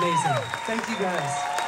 Amazing. Thank you guys.